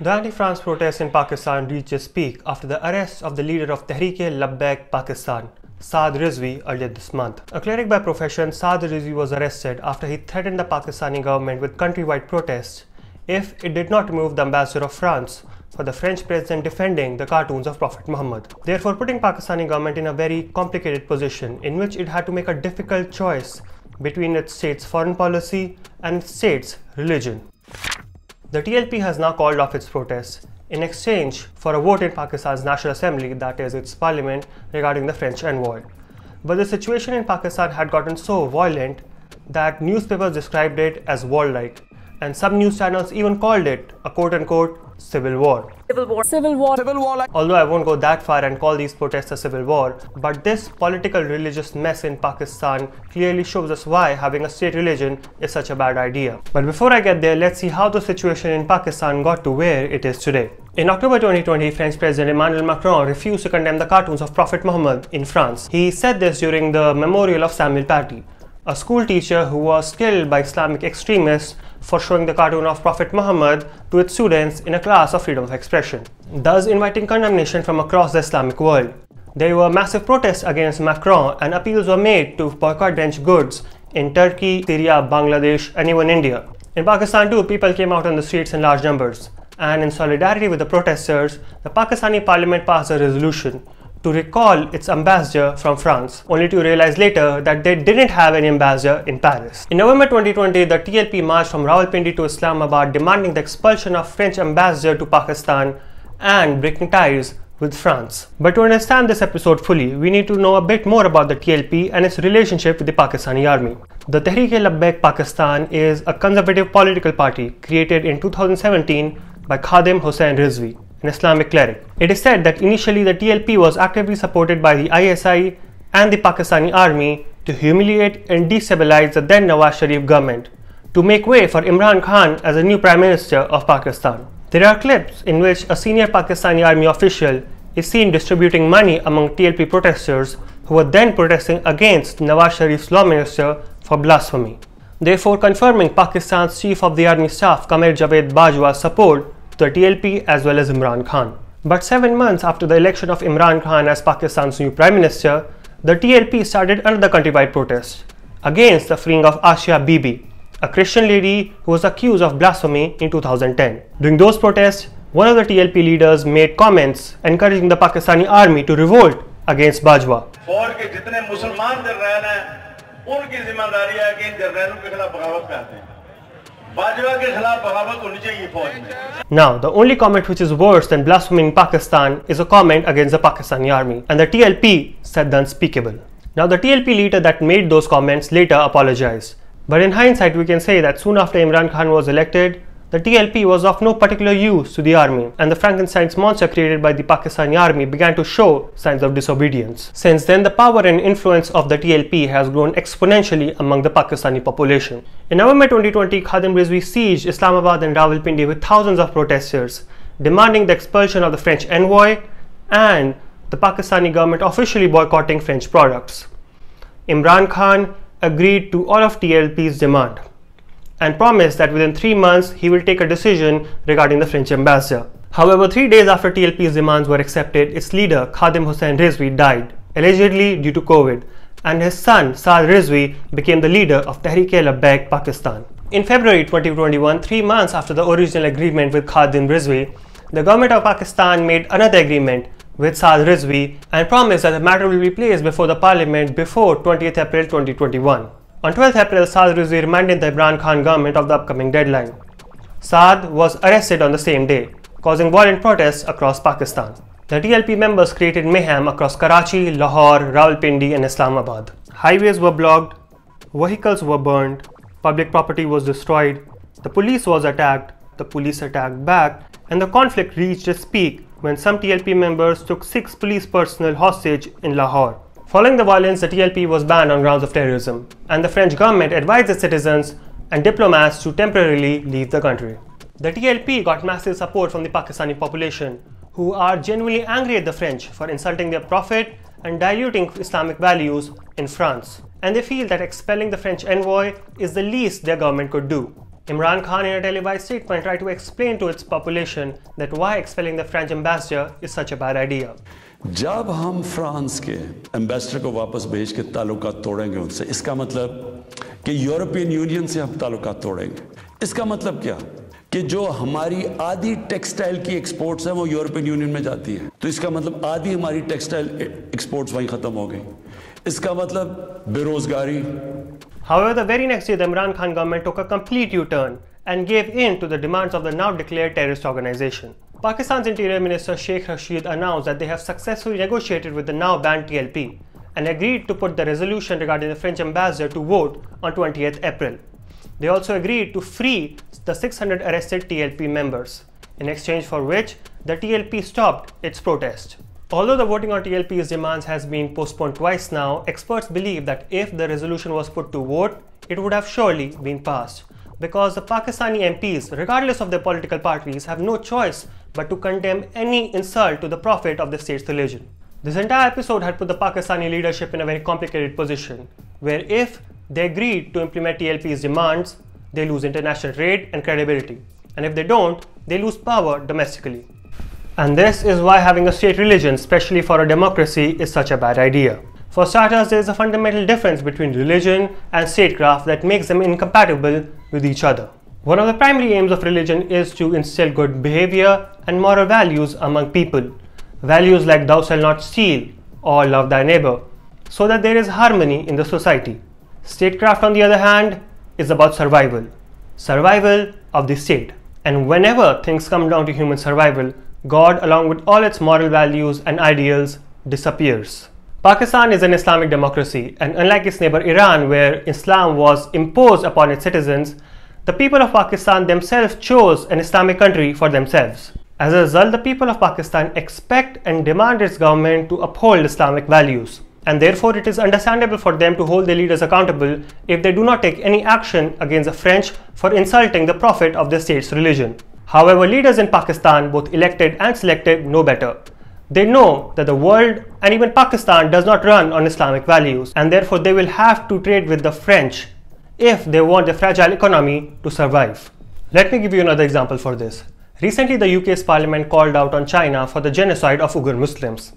The anti-France protests in Pakistan reached its peak after the arrest of the leader of Tehreek-e-Labbaik Pakistan, Saad Rizvi, earlier this month. A cleric by profession, Saad Rizvi was arrested after he threatened the Pakistani government with countrywide protests if it did not remove the ambassador of France for the French president defending the cartoons of Prophet Muhammad, therefore putting Pakistani government in a very complicated position in which it had to make a difficult choice between its state's foreign policy and its state's religion. The TLP has now called off its protests in exchange for a vote in Pakistan's National Assembly, that is, its parliament, regarding the French envoy. But the situation in Pakistan had gotten so violent that newspapers described it as warlike, and some news channels even called it a quote unquote civil war. Civil war. Civil war. Civil war like Although I won't go that far and call these protests a civil war, but this political religious mess in Pakistan clearly shows us why having a state religion is such a bad idea. But before I get there, let's see how the situation in Pakistan got to where it is today. In October 2020, French President Emmanuel Macron refused to condemn the cartoons of Prophet Muhammad in France. He said this during the memorial of Samuel Paty, a school teacher who was killed by Islamic extremists for showing the cartoon of Prophet Muhammad to its students in a class of freedom of expression, thus inviting condemnation from across the Islamic world. There were massive protests against Macron and appeals were made to boycott French goods in Turkey, Syria, Bangladesh, and even India. In Pakistan too, people came out on the streets in large numbers. And in solidarity with the protesters, the Pakistani parliament passed a resolution to recall its ambassador from France, only to realize later that they didn't have any ambassador in Paris. In November 2020, the TLP marched from Rawalpindi to Islamabad demanding the expulsion of French ambassador to Pakistan and breaking ties with France. But to understand this episode fully, we need to know a bit more about the TLP and its relationship with the Pakistani army. The Tehreek-e-Labbaik Pakistan is a conservative political party created in 2017 by Khadim Hussain Rizvi, an Islamic cleric. It is said that initially the TLP was actively supported by the ISI and the Pakistani army to humiliate and destabilize the then Nawaz Sharif government to make way for Imran Khan as a new Prime Minister of Pakistan. There are clips in which a senior Pakistani army official is seen distributing money among TLP protesters who were then protesting against Nawaz Sharif's law minister for blasphemy. Therefore, confirming Pakistan's Chief of the Army Staff Qamar Javed Bajwa's support the TLP as well as Imran Khan. But seven months after the election of Imran Khan as Pakistan's new Prime Minister, the TLP started another countrywide protest against the freeing of Asia Bibi, a Christian lady who was accused of blasphemy in 2010. During those protests, one of the TLP leaders made comments encouraging the Pakistani army to revolt against Bajwa. फौज के जितने मुसलमान जर्नैल हैं उनकी जिम्मेदारी है कि इन जर्नैलों के खिलाफ बगावत करते हैं now, the only comment which is worse than blaspheming Pakistan is a comment against the Pakistani army, and the TLP said the unspeakable. Now, the TLP leader that made those comments later apologized. But in hindsight, we can say that soon after Imran Khan was elected, the TLP was of no particular use to the army, and the Frankenstein's monster created by the Pakistani army began to show signs of disobedience. Since then, the power and influence of the TLP has grown exponentially among the Pakistani population. In November 2020, Khadim Rizvi sieged Islamabad and Rawalpindi with thousands of protesters, demanding the expulsion of the French envoy and the Pakistani government officially boycotting French products. Imran Khan agreed to all of TLP's demand and promised that within three months he will take a decision regarding the French ambassador. However, three days after TLP's demands were accepted, its leader Khadim Hussain Rizvi died, allegedly due to COVID, and his son Saad Rizvi became the leader of Tehreek-e-Labbaik Pakistan. In February 2021, three months after the original agreement with Khadim Rizvi, the government of Pakistan made another agreement with Saad Rizvi and promised that the matter will be placed before the parliament before 20th April 2021. On 12th April, Saad Rizvi reminded the Imran Khan government of the upcoming deadline. Saad was arrested on the same day, causing violent protests across Pakistan. The TLP members created mayhem across Karachi, Lahore, Rawalpindi, and Islamabad. Highways were blocked, vehicles were burned, public property was destroyed, the police was attacked, the police attacked back, and the conflict reached its peak when some TLP members took six police personnel hostage in Lahore. Following the violence, the TLP was banned on grounds of terrorism, and the French government advised its citizens and diplomats to temporarily leave the country. The TLP got massive support from the Pakistani population, who are genuinely angry at the French for insulting their prophet and diluting Islamic values in France. And they feel that expelling the French envoy is the least their government could do. Imran Khan in a televised statement tried to explain to its population that why expelling the French ambassador is such a bad idea. जब हम France के ambassador को वापस भेज के ताल्लुक तोड़ेंगे उनसे इसका मतलब कि यूरोपियन यूनियन से हम ताल्लुक तोड़ेंगे इसका मतलब क्या कि जो हमारी आधी टेक्सटाइल की एक्सपोर्ट्स हैं वो यूरोपियन यूनियन में जाती है तो इसका मतलब आधी हमारी टेक्सटाइल एक्सपोर्ट्स वहीं ख़त्म हो गई इसका मतलब बेरोजगारी However, the very next day, the Imran Khan government took a complete U-turn and gave in to the demands of the now declared terrorist organization. Pakistan's Interior Minister Sheikh Rashid announced that they have successfully negotiated with the now banned TLP and agreed to put the resolution regarding the French ambassador to vote on 20th April. They also agreed to free the 600 arrested TLP members, in exchange for which the TLP stopped its protest. Although the voting on TLP's demands has been postponed twice now, experts believe that if the resolution was put to vote, it would have surely been passed because the Pakistani MPs, regardless of their political parties, have no choice but to condemn any insult to the prophet of the state's religion. This entire episode had put the Pakistani leadership in a very complicated position, where if they agree to implement TLP's demands, they lose international trade and credibility. And if they don't, they lose power domestically. And this is why having a state religion, especially for a democracy, is such a bad idea. For starters, there is a fundamental difference between religion and statecraft that makes them incompatible with each other. One of the primary aims of religion is to instill good behavior and moral values among people. Values like thou shalt not steal or love thy neighbor, so that there is harmony in the society. Statecraft, on the other hand, is about survival. Survival of the state. And whenever things come down to human survival, God, along with all its moral values and ideals, disappears. Pakistan is an Islamic democracy, and unlike its neighbor Iran, where Islam was imposed upon its citizens, the people of Pakistan themselves chose an Islamic country for themselves. As a result, the people of Pakistan expect and demand its government to uphold Islamic values, and therefore it is understandable for them to hold their leaders accountable if they do not take any action against the French for insulting the prophet of the state's religion. However, leaders in Pakistan, both elected and selected, know better. They know that the world and even Pakistan does not run on Islamic values and therefore they will have to trade with the French if they want their fragile economy to survive. Let me give you another example for this. Recently, the UK's parliament called out on China for the genocide of Uyghur Muslims.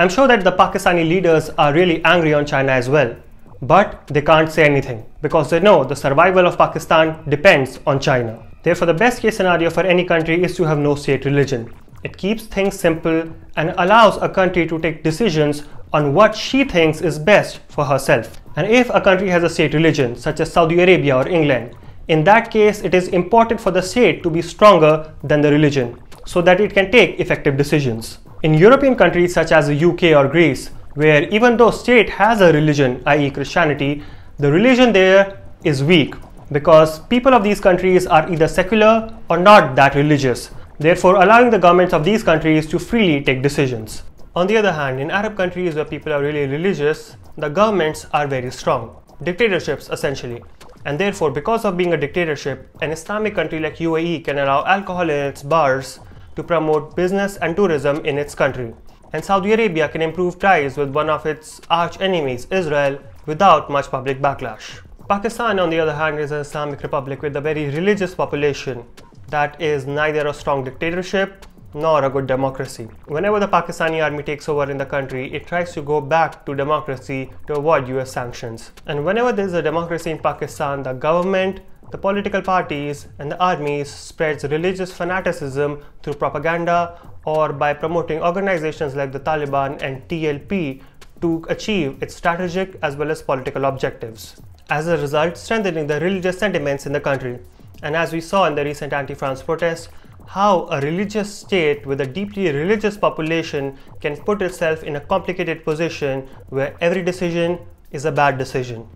I'm sure that the Pakistani leaders are really angry on China as well, but they can't say anything because they know the survival of Pakistan depends on China. Therefore, the best case scenario for any country is to have no state religion. It keeps things simple and allows a country to take decisions on what she thinks is best for herself. And if a country has a state religion, such as Saudi Arabia or England, in that case, it is important for the state to be stronger than the religion so that it can take effective decisions. In European countries such as the UK or Greece, where even though state has a religion, i.e. Christianity, the religion there is weak because people of these countries are either secular or not that religious therefore allowing the governments of these countries to freely take decisions. On the other hand, in Arab countries where people are really religious, the governments are very strong, dictatorships essentially. And therefore, because of being a dictatorship, an Islamic country like UAE can allow alcohol in its bars to promote business and tourism in its country. And Saudi Arabia can improve ties with one of its arch enemies, Israel, without much public backlash. Pakistan, on the other hand, is an Islamic republic with a very religious population that is neither a strong dictatorship nor a good democracy. Whenever the Pakistani army takes over in the country, it tries to go back to democracy to avoid US sanctions. And whenever there is a democracy in Pakistan, the government, the political parties, and the armies spreads religious fanaticism through propaganda or by promoting organizations like the Taliban and TLP to achieve its strategic as well as political objectives. As a result, strengthening the religious sentiments in the country. And as we saw in the recent anti-France protests, how a religious state with a deeply religious population can put itself in a complicated position where every decision is a bad decision.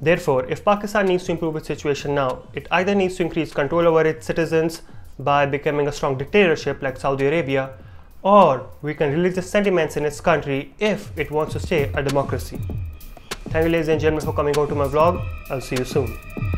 Therefore, if Pakistan needs to improve its situation now, it either needs to increase control over its citizens by becoming a strong dictatorship like Saudi Arabia, or weaken religious sentiments in its country if it wants to stay a democracy. Thank you ladies and gentlemen for coming out to my vlog. I'll see you soon.